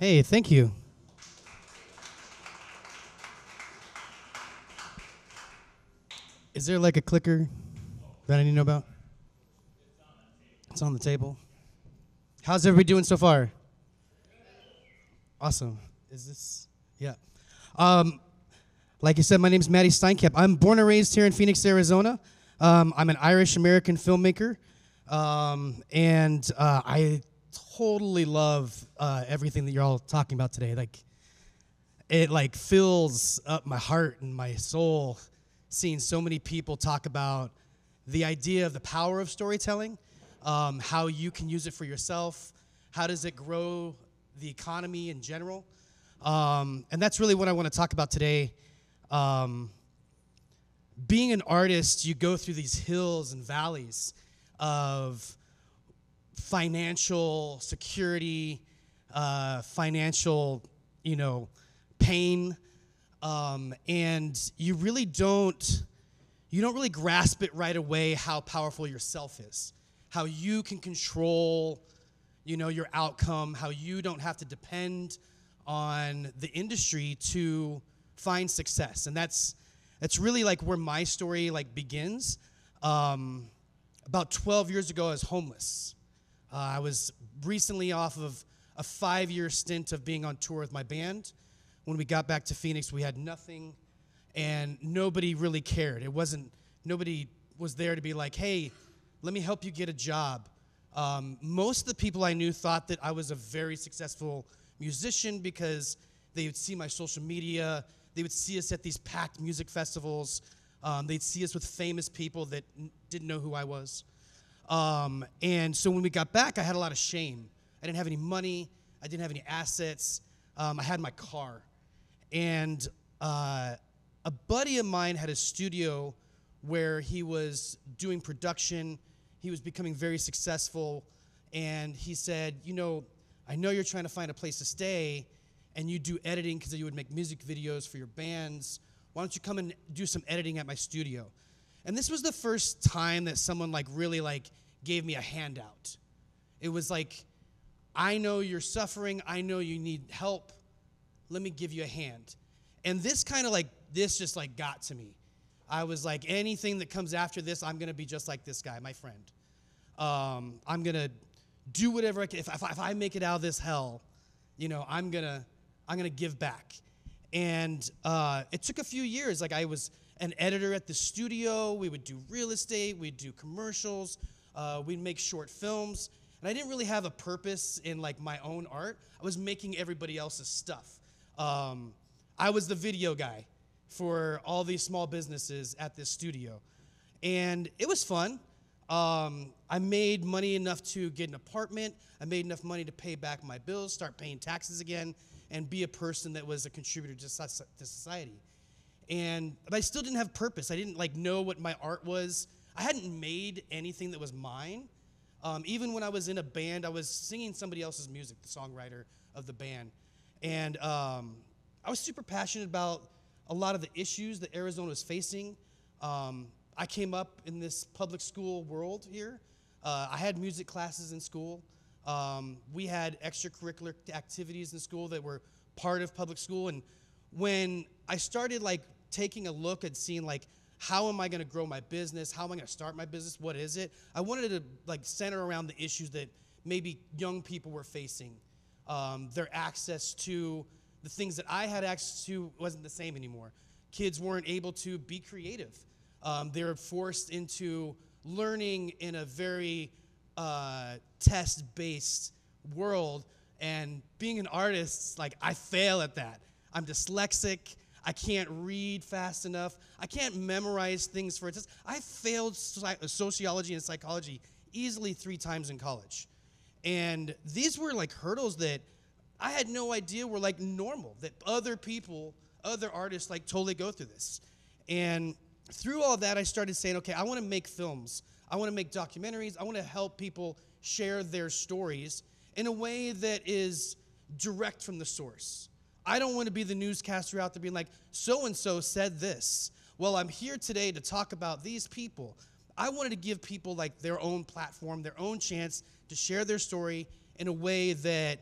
Hey, thank you. Is there like a clicker that I need to know about? It's on the table. How's everybody doing so far? Awesome. Is this? Yeah. Um, like you said, my name is Matty Steinkamp. I'm born and raised here in Phoenix, Arizona. Um, I'm an Irish American filmmaker, um, and uh, I totally love uh, everything that you're all talking about today. Like, it like fills up my heart and my soul seeing so many people talk about the idea of the power of storytelling, um, how you can use it for yourself, how does it grow the economy in general, um, and that's really what I want to talk about today. Um, being an artist, you go through these hills and valleys of financial security, uh, financial, you know, pain, um, and you really don't, you don't really grasp it right away how powerful yourself is, how you can control, you know, your outcome, how you don't have to depend on the industry to find success, and that's that's really like where my story like begins. Um, about 12 years ago, I was homeless. Uh, I was recently off of a five-year stint of being on tour with my band. When we got back to Phoenix, we had nothing, and nobody really cared. It wasn't nobody was there to be like, "Hey, let me help you get a job." Um, most of the people I knew thought that I was a very successful musician because they would see my social media they would see us at these packed music festivals. Um, they'd see us with famous people that n- didn't know who I was. Um, and so when we got back, I had a lot of shame. I didn't have any money. I didn't have any assets. Um, I had my car. And uh, a buddy of mine had a studio where he was doing production. He was becoming very successful. And he said, You know, I know you're trying to find a place to stay and you do editing because you would make music videos for your bands. Why don't you come and do some editing at my studio? And this was the first time that someone like really like gave me a handout. It was like, I know you're suffering. I know you need help. Let me give you a hand. And this kind of like this just like got to me. I was like, anything that comes after this, I'm gonna be just like this guy, my friend. Um, I'm gonna do whatever I can. If, if, if I make it out of this hell, you know, I'm gonna I'm going to give back. And uh, it took a few years. Like I was an editor at the studio. We would do real estate. We'd do commercials. Uh, we'd make short films. And I didn't really have a purpose in like my own art. I was making everybody else's stuff. Um, I was the video guy for all these small businesses at this studio. And it was fun. Um, I made money enough to get an apartment. I made enough money to pay back my bills, start paying taxes again and be a person that was a contributor to society. And but I still didn't have purpose. I didn't like know what my art was. I hadn't made anything that was mine. Um, even when I was in a band, I was singing somebody else's music, the songwriter of the band. And um, I was super passionate about a lot of the issues that Arizona was facing. Um, I came up in this public school world here. Uh, I had music classes in school. Um, we had extracurricular activities in school that were part of public school. And when I started like taking a look at seeing like how am I going to grow my business? How am I going to start my business? What is it? I wanted to like center around the issues that maybe young people were facing. Um, their access to the things that I had access to wasn't the same anymore. Kids weren't able to be creative. Um, they were forced into learning in a very uh, test based world. And being an artist, like, I fail at that. I'm dyslexic. I can't read fast enough. I can't memorize things for test. I failed sociology and psychology easily three times in college. And these were like hurdles that I had no idea were like normal, that other people, other artists, like totally go through this. And through all that, I started saying, okay, I want to make films. I want to make documentaries. I want to help people share their stories in a way that is direct from the source. I don't want to be the newscaster out there being like, so and so said this. Well, I'm here today to talk about these people. I wanted to give people like their own platform, their own chance to share their story in a way that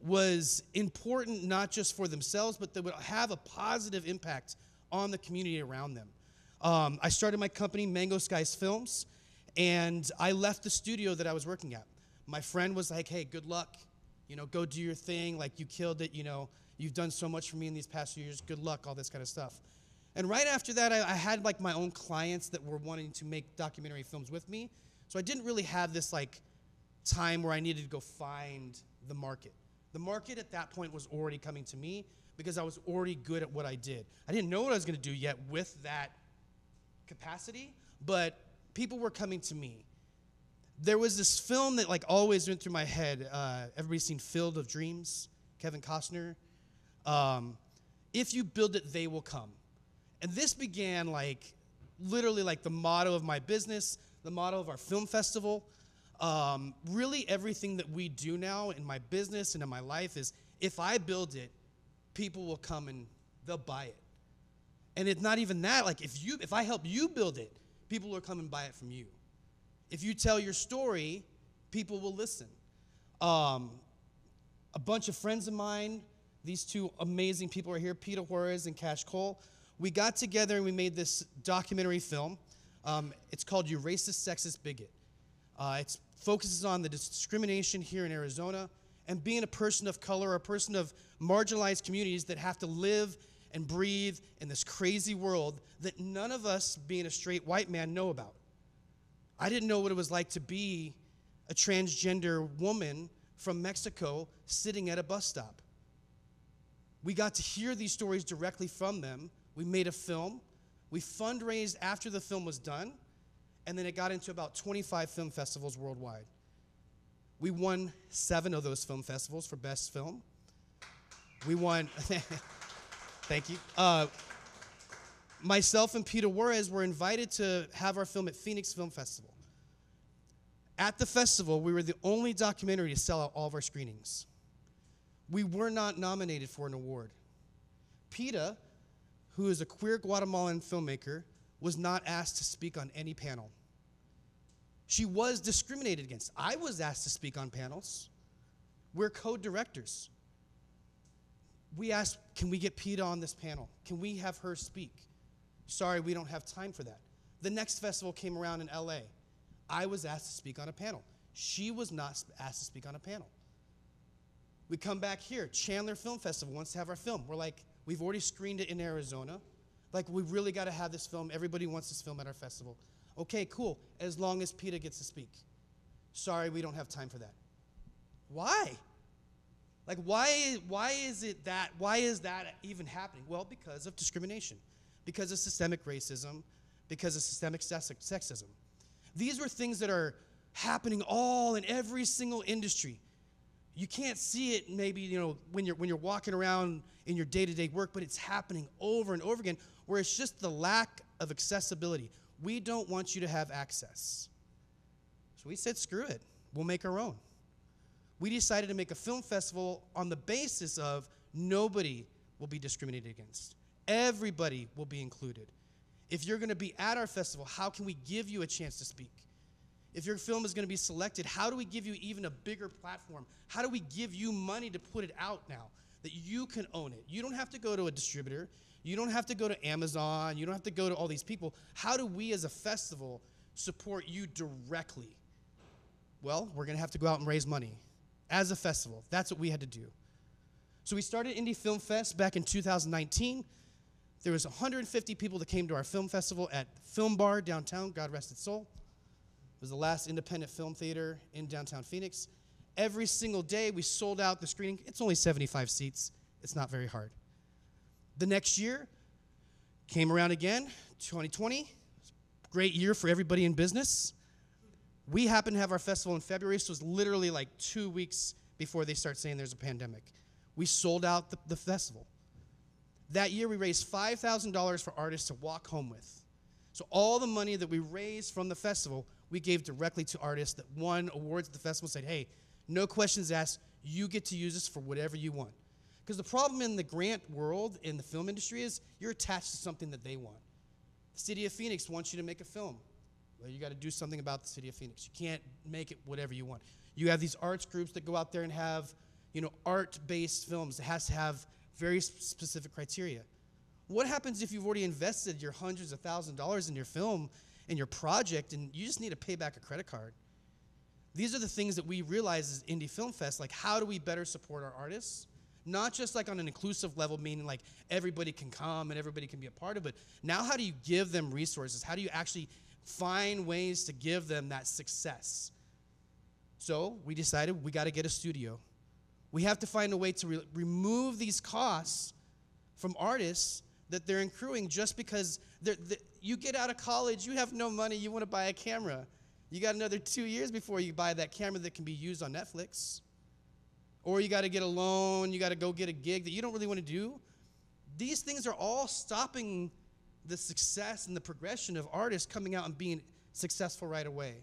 was important not just for themselves, but that would have a positive impact on the community around them. Um, I started my company, Mango Skies Films, and I left the studio that I was working at. My friend was like, hey, good luck. You know, go do your thing. Like, you killed it. You know, you've done so much for me in these past few years. Good luck, all this kind of stuff. And right after that, I, I had like my own clients that were wanting to make documentary films with me. So I didn't really have this like time where I needed to go find the market. The market at that point was already coming to me because I was already good at what I did. I didn't know what I was going to do yet with that capacity, but people were coming to me. There was this film that like always went through my head. Uh, everybody's seen Field of Dreams, Kevin Costner. Um, if you build it, they will come. And this began like literally like the motto of my business, the motto of our film festival. Um, really, everything that we do now in my business and in my life is if I build it, people will come and they'll buy it. And it's not even that. Like if you, if I help you build it, people will come and buy it from you. If you tell your story, people will listen. Um, a bunch of friends of mine, these two amazing people are here, Peter Juarez and Cash Cole. We got together and we made this documentary film. Um, it's called You Racist, Sexist Bigot. Uh, it focuses on the discrimination here in Arizona and being a person of color, a person of marginalized communities that have to live and breathe in this crazy world that none of us, being a straight white man, know about. I didn't know what it was like to be a transgender woman from Mexico sitting at a bus stop. We got to hear these stories directly from them. We made a film. We fundraised after the film was done, and then it got into about 25 film festivals worldwide. We won seven of those film festivals for best film. We won, thank you. Uh, myself and Peter Juarez were invited to have our film at Phoenix Film Festival. At the festival, we were the only documentary to sell out all of our screenings. We were not nominated for an award. PETA, who is a queer Guatemalan filmmaker, was not asked to speak on any panel. She was discriminated against. I was asked to speak on panels. We're co directors. We asked, can we get PETA on this panel? Can we have her speak? Sorry, we don't have time for that. The next festival came around in LA. I was asked to speak on a panel. She was not asked to speak on a panel. We come back here. Chandler Film Festival wants to have our film. We're like, we've already screened it in Arizona. Like, we really got to have this film. Everybody wants this film at our festival. Okay, cool, as long as PETA gets to speak. Sorry, we don't have time for that. Why? Like, why, why is it that, why is that even happening? Well, because of discrimination, because of systemic racism, because of systemic sexism. These were things that are happening all in every single industry. You can't see it maybe, you know, when you're when you're walking around in your day-to-day work, but it's happening over and over again where it's just the lack of accessibility. We don't want you to have access. So we said, screw it. We'll make our own. We decided to make a film festival on the basis of nobody will be discriminated against. Everybody will be included. If you're going to be at our festival, how can we give you a chance to speak? If your film is going to be selected, how do we give you even a bigger platform? How do we give you money to put it out now that you can own it? You don't have to go to a distributor. You don't have to go to Amazon. You don't have to go to all these people. How do we as a festival support you directly? Well, we're going to have to go out and raise money as a festival. That's what we had to do. So we started Indie Film Fest back in 2019. There was 150 people that came to our film festival at Film Bar downtown, God rest its soul. It was the last independent film theater in downtown Phoenix. Every single day we sold out the screening. It's only 75 seats. It's not very hard. The next year came around again, 2020. Great year for everybody in business. We happened to have our festival in February, so it was literally like two weeks before they start saying there's a pandemic. We sold out the, the festival. That year, we raised $5,000 for artists to walk home with. So, all the money that we raised from the festival, we gave directly to artists that won awards at the festival, said, hey, no questions asked, you get to use this for whatever you want. Because the problem in the grant world, in the film industry, is you're attached to something that they want. The city of Phoenix wants you to make a film. Well, you got to do something about the city of Phoenix. You can't make it whatever you want. You have these arts groups that go out there and have you know, art-based films. It has to have very specific criteria. What happens if you've already invested your hundreds of thousands of dollars in your film and your project and you just need to pay back a credit card? These are the things that we realize as Indie Film Fest. Like, how do we better support our artists? Not just like on an inclusive level, meaning like everybody can come and everybody can be a part of it. Now, how do you give them resources? How do you actually find ways to give them that success? So we decided we got to get a studio. We have to find a way to re- remove these costs from artists that they're accruing just because they're, they're, you get out of college, you have no money, you want to buy a camera. You got another two years before you buy that camera that can be used on Netflix. Or you got to get a loan, you got to go get a gig that you don't really want to do. These things are all stopping the success and the progression of artists coming out and being successful right away.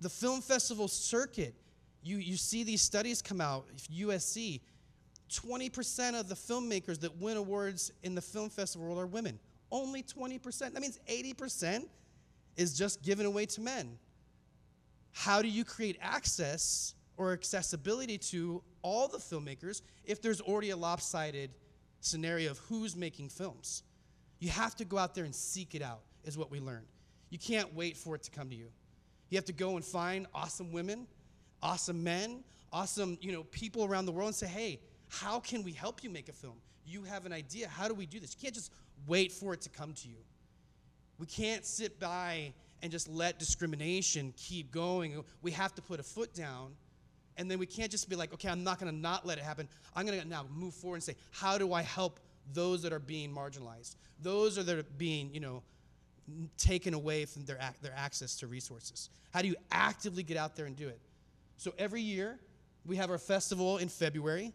The film festival circuit, you, you see these studies come out, USC, 20% of the filmmakers that win awards in the film festival world are women. Only 20%. That means 80% is just given away to men. How do you create access or accessibility to all the filmmakers if there's already a lopsided scenario of who's making films? You have to go out there and seek it out, is what we learned. You can't wait for it to come to you. You have to go and find awesome women, awesome men, awesome, you know, people around the world and say, "Hey, how can we help you make a film? You have an idea. How do we do this?" You can't just wait for it to come to you. We can't sit by and just let discrimination keep going. We have to put a foot down. And then we can't just be like, okay, I'm not going to not let it happen. I'm going to now move forward and say, how do I help those that are being marginalized? Those that are being, you know, taken away from their, their access to resources? How do you actively get out there and do it? So every year, we have our festival in February.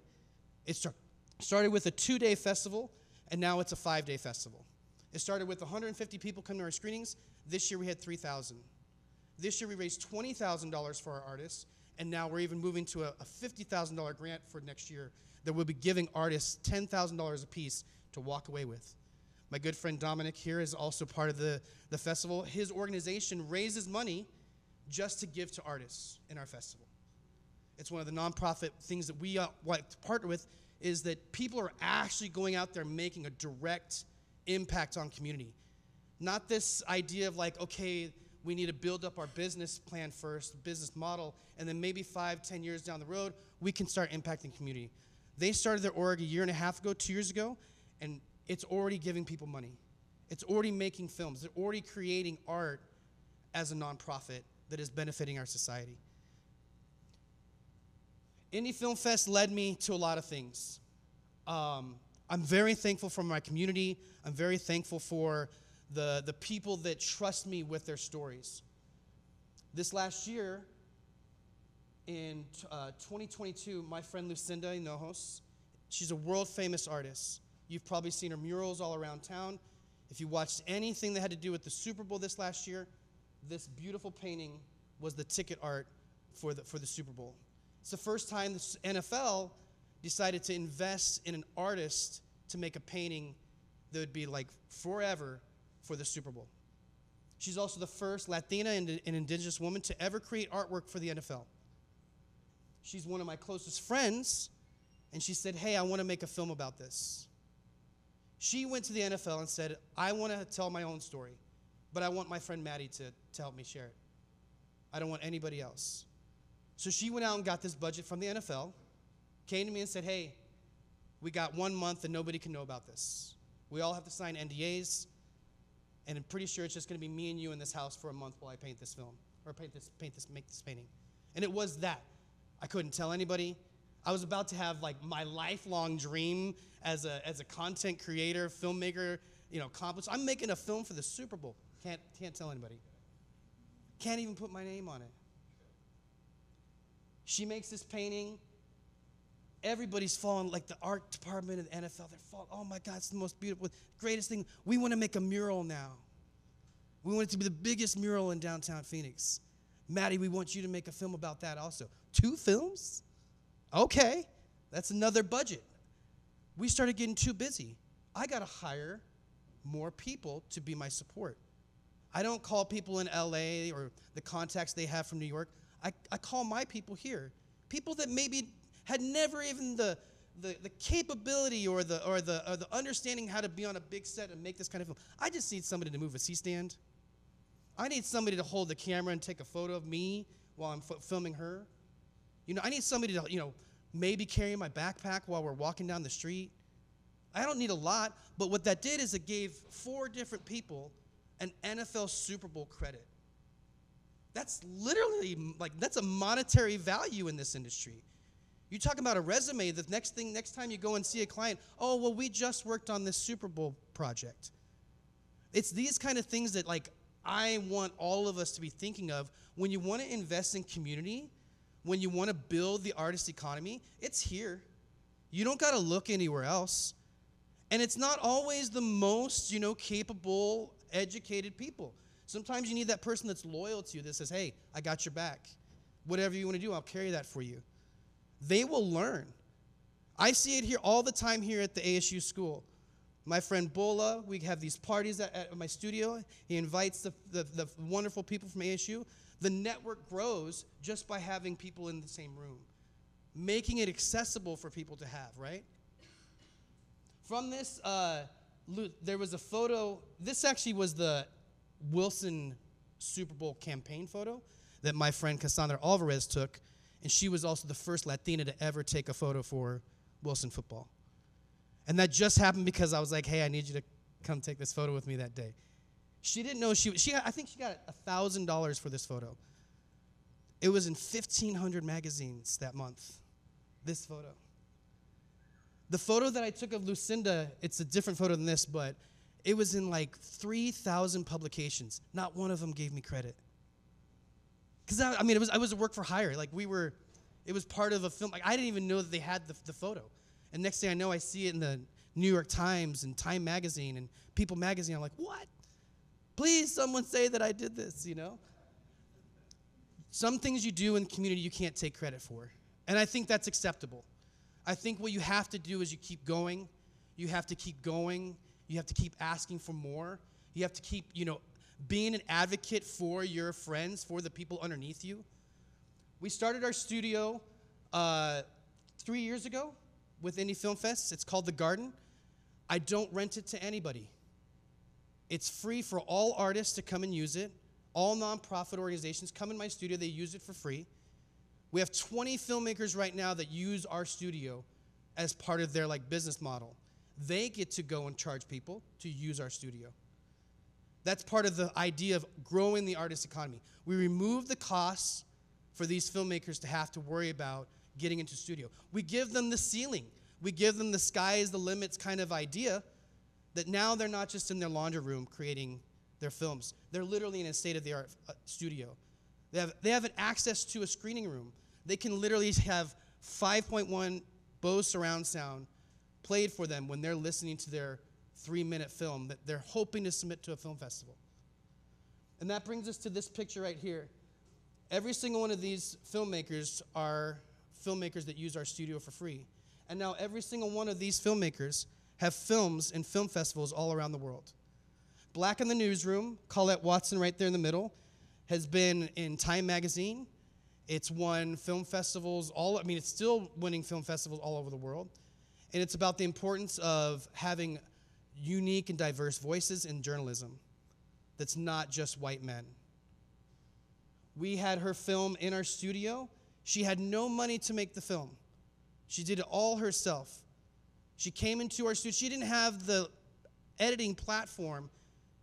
It start, started with a two day festival, and now it's a five day festival. It started with 150 people coming to our screenings. This year we had 3,000. This year we raised $20,000 for our artists, and now we're even moving to a, a $50,000 grant for next year that we'll be giving artists $10,000 a piece to walk away with. My good friend Dominic here is also part of the, the festival. His organization raises money just to give to artists in our festival. It's one of the nonprofit things that we uh, like to partner with is that people are actually going out there making a direct impact on community. Not this idea of like, okay, we need to build up our business plan first, business model, and then maybe five, ten years down the road, we can start impacting community. They started their org a year and a half ago, two years ago, and it's already giving people money. It's already making films. They're already creating art as a nonprofit that is benefiting our society. Indie Film Fest led me to a lot of things. Um, I'm very thankful for my community. I'm very thankful for the, the people that trust me with their stories. This last year, in uh, 2022, my friend Lucinda Hinojos, she's a world famous artist. You've probably seen her murals all around town. If you watched anything that had to do with the Super Bowl this last year, this beautiful painting was the ticket art for the, for the Super Bowl. It's the first time the NFL decided to invest in an artist to make a painting that would be like forever for the Super Bowl. She's also the first Latina and, indigenous woman to ever create artwork for the NFL. She's one of my closest friends, and she said, Hey, I want to make a film about this. She went to the NFL and said, I want to tell my own story, but I want my friend Matty to, to help me share it. I don't want anybody else. So she went out and got this budget from the NFL, came to me and said, Hey, we got one month and nobody can know about this. We all have to sign NDAs, and I'm pretty sure it's just going to be me and you in this house for a month while I paint this film or paint this, paint this, make this painting. And it was that. I couldn't tell anybody. I was about to have like my lifelong dream as a, as a content creator, filmmaker, you know, accomplished. I'm making a film for the Super Bowl. Can't, can't tell anybody. Can't even put my name on it. She makes this painting. Everybody's falling, like the art department of the NFL, they're falling. Oh my God, it's the most beautiful, greatest thing. We want to make a mural now. We want it to be the biggest mural in downtown Phoenix. Matty, we want you to make a film about that also. Two films? Okay, that's another budget. We started getting too busy. I got to hire more people to be my support. I don't call people in LA or the contacts they have from New York. I, I call my people here, people that maybe had never even the, the, the capability or the, or, the, or the understanding how to be on a big set and make this kind of film. I just need somebody to move a C stand. I need somebody to hold the camera and take a photo of me while I'm f- filming her. You know, I need somebody to, you know, maybe carry my backpack while we're walking down the street. I don't need a lot, but what that did is it gave four different people an NFL Super Bowl credit. That's literally like that's a monetary value in this industry. You talk about a resume, the next thing next time you go and see a client, oh, well we just worked on this Super Bowl project. It's these kind of things that like I want all of us to be thinking of when you want to invest in community, when you want to build the artist economy, it's here. You don't got to look anywhere else. And it's not always the most, you know, capable, educated people. Sometimes you need that person that's loyal to you that says, hey, I got your back. Whatever you want to do, I'll carry that for you. They will learn. I see it here all the time here at the ASU school. My friend Bola, we have these parties at, at my studio. He invites the, the, the wonderful people from ASU. The network grows just by having people in the same room, making it accessible for people to have, right? From this, uh, there was a photo. This actually was the Wilson Super Bowl campaign photo that my friend Cassandra Alvarez took, and she was also the first Latina to ever take a photo for Wilson football. And that just happened because I was like, "Hey, I need you to come take this photo with me that day." She didn't know she she I think she got a thousand dollars for this photo. It was in fifteen hundred magazines that month. This photo. The photo that I took of Lucinda, it's a different photo than this, but it was in like 3,000 publications. Not one of them gave me credit. Because, I, I, mean, it was, I was a work for hire. Like, we were, it was part of a film. Like, I didn't even know that they had the, the photo. And next thing I know, I see it in the New York Times and Time Magazine and People Magazine. I'm like, what? Please, someone say that I did this, you know? Some things you do in the community you can't take credit for. And I think that's acceptable. I think what you have to do is you keep going. You have to keep going. You have to keep asking for more. You have to keep, you know, being an advocate for your friends, for the people underneath you. We started our studio uh, three years ago with Indie Film Fest. It's called The Garden. I don't rent it to anybody. It's free for all artists to come and use it. All nonprofit organizations come in my studio, they use it for free. We have 20 filmmakers right now that use our studio as part of their like business model. They get to go and charge people to use our studio. That's part of the idea of growing the artist economy. We remove the costs for these filmmakers to have to worry about getting into studio. We give them the ceiling. We give them the sky is the limits kind of idea that now they're not just in their laundry room creating their films. They're literally in a state of the art uh, studio. They have, they have an access to a screening room. They can literally have 5.1 Bose surround sound played for them when they're listening to their three minute film that they're hoping to submit to a film festival. And that brings us to this picture right here. Every single one of these filmmakers are filmmakers that use our studio for free. And now every single one of these filmmakers have films in film festivals all around the world. Black in the Newsroom, Colette Watson right there in the middle, has been in Time Magazine. It's won film festivals all, I mean, it's still winning film festivals all over the world. And it's about the importance of having unique and diverse voices in journalism that's not just white men. We had her film in our studio. She had no money to make the film, she did it all herself. She came into our studio. She didn't have the editing platform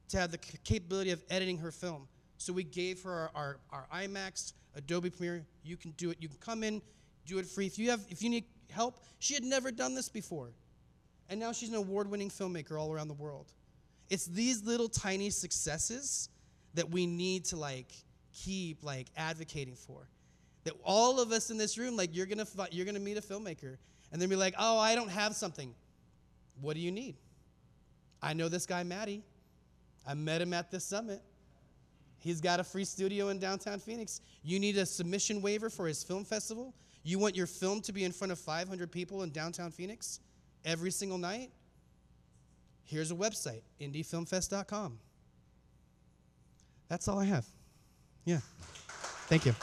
to have the capability of editing her film. So we gave her our, our, our iMacs, Adobe Premiere. You can do it. You can come in, do it free. If you have, if you need help, she had never done this before, and now she's an award-winning filmmaker all around the world. It's these little tiny successes that we need to like keep like advocating for. That all of us in this room, like you're gonna you're gonna meet a filmmaker, and then be like, oh, I don't have something. What do you need? I know this guy, Matty. I met him at this summit. He's got a free studio in downtown Phoenix. You need a submission waiver for his film festival. You want your film to be in front of 500 people in downtown Phoenix every single night? Here's a website, indiefilmfest.com. That's all I have. Yeah. Thank you.